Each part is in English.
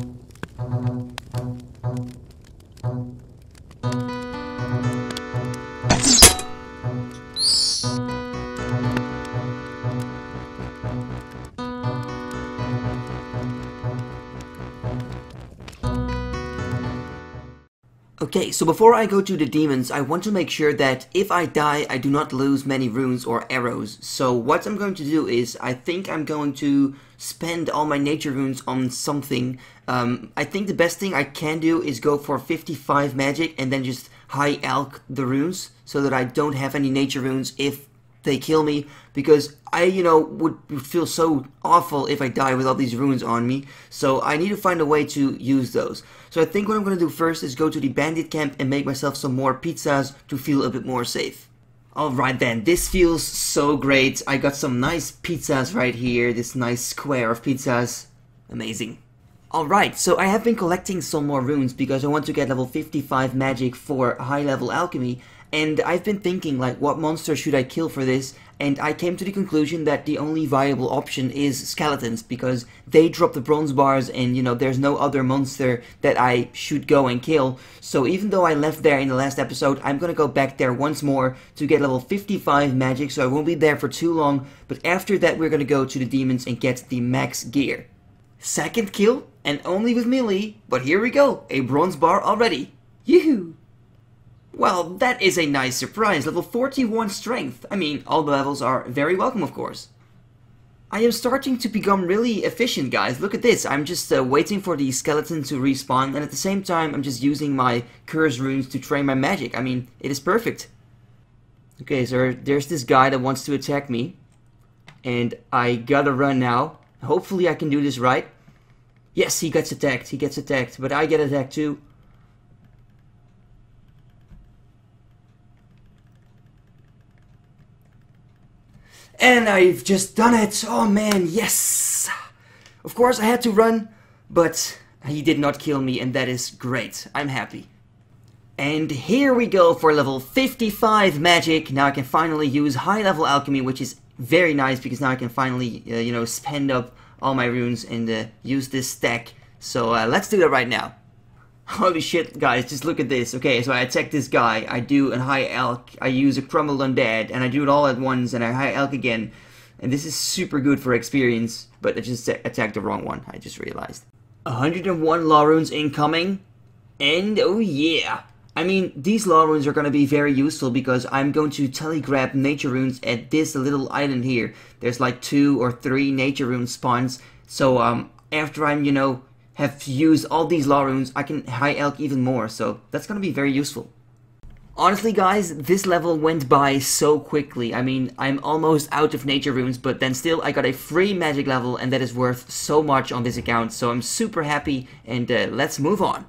Thank you. Okay, so before I go to the demons, I want to make sure that if I die, I do not lose many runes or arrows. So what I'm going to do is, I think I'm going to spend all my nature runes on something. Um, I think the best thing I can do is go for 55 magic and then just high alch the runes, so that I don't have any nature runes if they kill me because I, you know, would feel so awful if I die with all these runes on me. So I need to find a way to use those. So I think what I'm going to do first is go to the bandit camp and make myself some more pizzas to feel a bit more safe. Alright then, this feels so great. I got some nice pizzas right here, this nice square of pizzas. Amazing. Alright, so I have been collecting some more runes because I want to get level 55 magic for high level alchemy and I've been thinking like what monster should I kill for this and I came to the conclusion that the only viable option is skeletons because they drop the bronze bars and you know there's no other monster that I should go and kill so even though I left there in the last episode I'm gonna go back there once more to get level 55 magic so I won't be there for too long but after that we're gonna go to the demons and get the max gear. Second kill and only with melee but here we go a bronze bar already. Yoo-hoo! Well, that is a nice surprise. Level 41 strength. I mean, all the levels are very welcome, of course. I am starting to become really efficient, guys. Look at this. I'm just uh, waiting for the skeleton to respawn, and at the same time, I'm just using my curse runes to train my magic. I mean, it is perfect. Okay, so there's this guy that wants to attack me. And I gotta run now. Hopefully I can do this right. Yes, he gets attacked. He gets attacked. But I get attacked too. And I've just done it! Oh man, yes! Of course I had to run, but he did not kill me and that is great. I'm happy. And here we go for level 55 magic. Now I can finally use high level alchemy, which is very nice because now I can finally, uh, you know, spend up all my runes and uh, use this stack. So uh, let's do that right now. Holy shit, guys, just look at this. Okay, so I attack this guy, I do a high alch, I use a crumbled undead, and I do it all at once, and I high alch again. And this is super good for experience, but I just attacked the wrong one, I just realized. 101 law runes incoming, and oh yeah! I mean, these law runes are to be very useful because I'm going to telegrab nature runes at this little island here. There's like two or three nature rune spawns, so um, after I'm, you know, have used all these law runes, I can high alch even more, so that's gonna be very useful. Honestly guys, this level went by so quickly. I mean, I'm almost out of nature runes, but then still I got a free magic level and that is worth so much on this account, so I'm super happy and uh, let's move on.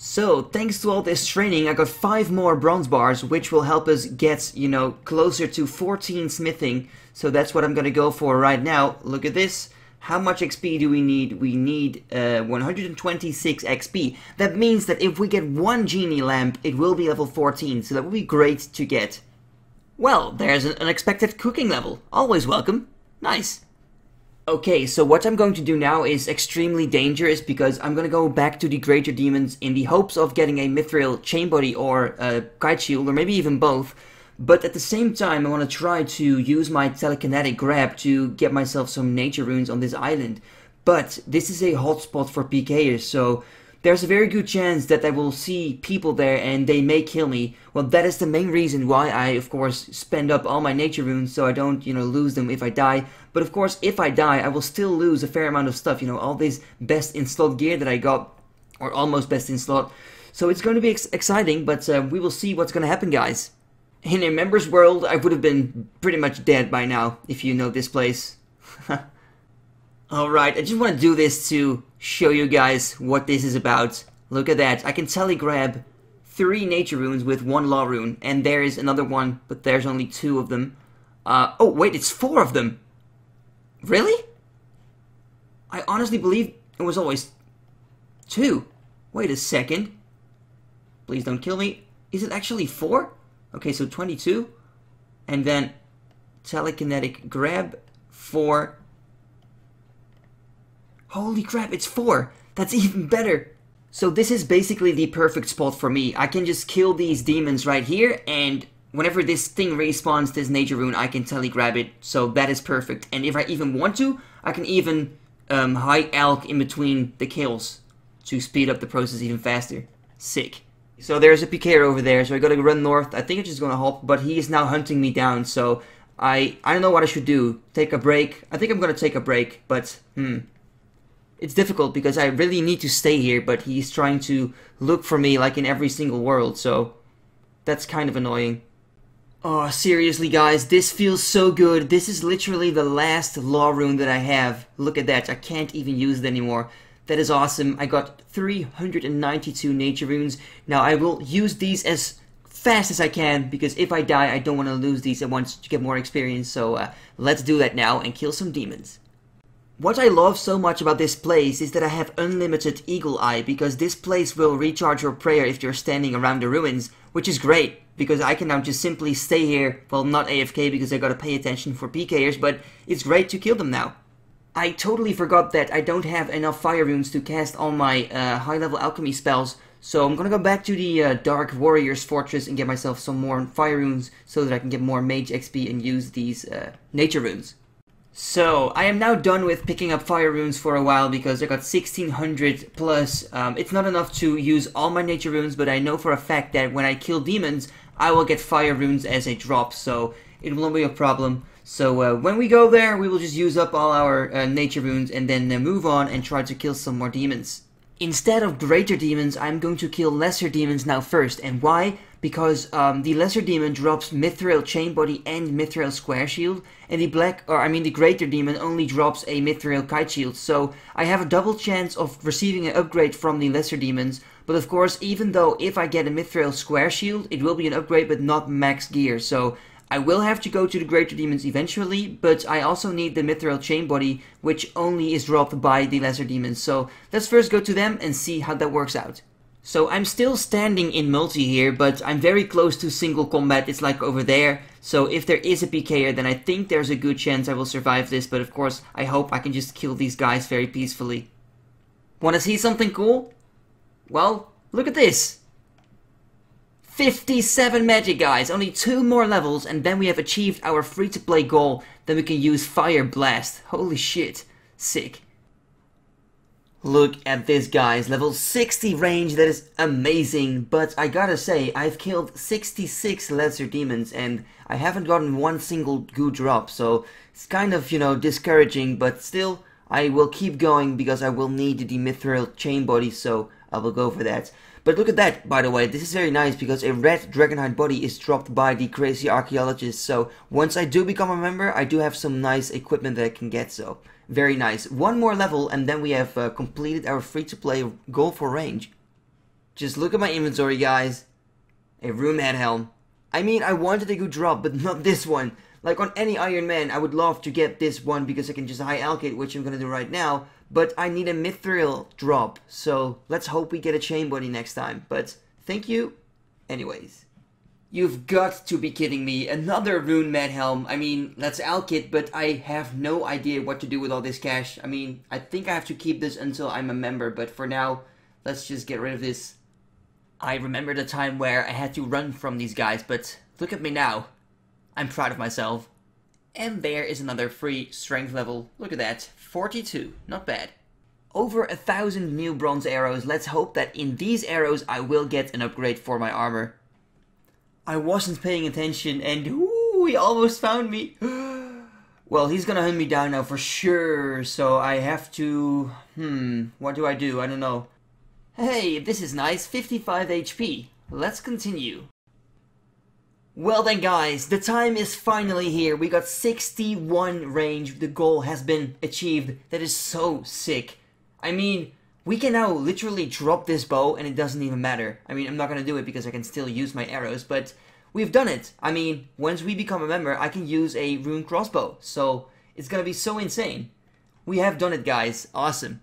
So, thanks to all this training, I got 5 more bronze bars, which will help us get, you know, closer to 14 smithing. So that's what I'm gonna go for right now. Look at this. How much XP do we need? We need uh, 126 XP. That means that if we get one genie lamp, it will be level 14, so that would be great to get. Well, there's an unexpected cooking level. Always welcome. Nice. Okay, so what I'm going to do now is extremely dangerous because I'm gonna go back to the Greater Demons in the hopes of getting a Mithril Chain Body or a Kite Shield, or maybe even both. But at the same time, I want to try to use my telekinetic grab to get myself some nature runes on this island. But this is a hotspot for PKers, so there's a very good chance that I will see people there and they may kill me. Well, that is the main reason why I, of course, spend up all my nature runes so I don't, you know, lose them if I die. But of course, if I die, I will still lose a fair amount of stuff, you know, all this best in slot gear that I got, or almost best in slot. So it's going to be ex exciting, but uh, we will see what's going to happen, guys. In a member's world, I would have been pretty much dead by now, if you know this place. Alright, I just want to do this to show you guys what this is about. Look at that, I can telegrab three nature runes with one law rune, and there is another one, but there's only two of them. Uh, oh wait, it's four of them! Really? I honestly believe it was always two. Wait a second. Please don't kill me. Is it actually four? Okay, so 22. And then telekinetic grab for... Holy crap, it's 4! That's even better. So this is basically the perfect spot for me. I can just kill these demons right here, and whenever this thing respawns this nature rune, I can tele grab it. So that is perfect. And if I even want to, I can even um, high alch in between the kills to speed up the process even faster. Sick. So there's a PKer over there, so I gotta run north. I think it's just gonna help, but he is now hunting me down, so I I don't know what I should do. Take a break. I think I'm gonna take a break, but hmm. It's difficult because I really need to stay here, but he's trying to look for me like in every single world, so that's kind of annoying. Oh, seriously guys, this feels so good. This is literally the last law rune that I have. Look at that, I can't even use it anymore. That is awesome. I got 392 nature runes. Now I will use these as fast as I can because if I die I don't want to lose these. I want to get more experience. So uh, let's do that now and kill some demons. What I love so much about this place is that I have unlimited eagle eye because this place will recharge your prayer if you're standing around the ruins, which is great because I can now just simply stay here, well not AFK because I gotta pay attention for PKers, but it's great to kill them now. I totally forgot that I don't have enough fire runes to cast all my uh, high level alchemy spells, so I'm gonna go back to the uh, Dark Warriors Fortress and get myself some more fire runes so that I can get more mage XP and use these uh, nature runes. So, I am now done with picking up fire runes for a while because I got 1600 plus. Um, it's not enough to use all my nature runes, but I know for a fact that when I kill demons, I will get fire runes as a drop, so it won't be a problem. So uh, when we go there, we will just use up all our uh, nature runes and then uh, move on and try to kill some more demons. Instead of greater demons, I'm going to kill lesser demons now first. And why? Because um, the lesser demon drops mithril chain body and mithril square shield, and the black, or I mean the greater demon only drops a mithril kite shield. So I have a double chance of receiving an upgrade from the lesser demons. But of course, even though if I get a mithril square shield, it will be an upgrade but not max gear. So I will have to go to the Greater Demons eventually, but I also need the Mithril Chain Body, which only is dropped by the Lesser Demons. So let's first go to them and see how that works out. So I'm still standing in multi here, but I'm very close to single combat, it's like over there. So if there is a PKer, then I think there's a good chance I will survive this, but of course I hope I can just kill these guys very peacefully. Wanna see something cool? Well, look at this! 57 magic guys, only two more levels and then we have achieved our free to play goal. Then we can use Fire Blast. Holy shit. Sick. Look at this guys, level 60 range, that is amazing, but I gotta say, I've killed 66 lesser demons and I haven't gotten one single goo drop, so it's kind of, you know, discouraging, but still, I will keep going because I will need the mithril chain body, so I will go for that. But look at that, by the way, this is very nice because a red Dragonhide body is dropped by the Crazy Archaeologist. So once I do become a member, I do have some nice equipment that I can get, so very nice. One more level and then we have uh, completed our free-to-play goal for range. Just look at my inventory, guys. A Rune Med Helm. I mean, I wanted a good drop, but not this one. Like on any Iron Man, I would love to get this one because I can just high allocate, which I'm gonna do right now but I need a mithril drop, so let's hope we get a chain body next time. But thank you, anyways. You've got to be kidding me. Another Rune Med Helm. I mean, that's Alkit, but I have no idea what to do with all this cash. I mean, I think I have to keep this until I'm a member, but for now, let's just get rid of this. I remember the time where I had to run from these guys, but look at me now. I'm proud of myself. And there is another free strength level. Look at that. 42. Not bad. Over a thousand new bronze arrows. Let's hope that in these arrows I will get an upgrade for my armor. I wasn't paying attention and ooh, he almost found me. well, he's gonna hunt me down now for sure. So I have to... Hmm, what do I do? I don't know. Hey, this is nice. 55 HP. Let's continue. Well then guys, the time is finally here. We got 61 range. The goal has been achieved. That is so sick. I mean, we can now literally drop this bow and it doesn't even matter. I mean, I'm not gonna do it because I can still use my arrows, but we've done it. I mean, once we become a member, I can use a rune crossbow. So, it's gonna be so insane. We have done it, guys. Awesome.